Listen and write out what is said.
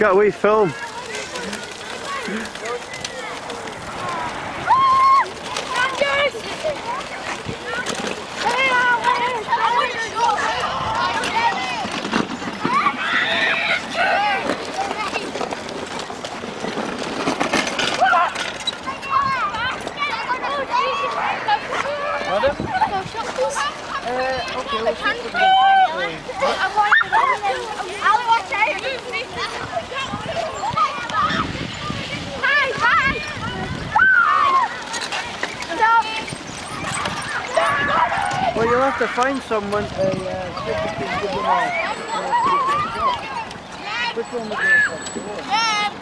Got a wee film. Uh, okay, we'll you'll have to find someone to uh. Which one you